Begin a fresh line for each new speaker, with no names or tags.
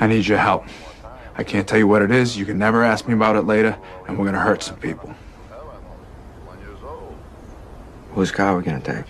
I need your help. I can't tell you what it is. You can never ask me about it later, and we're gonna hurt some people.
Whose car are we gonna take?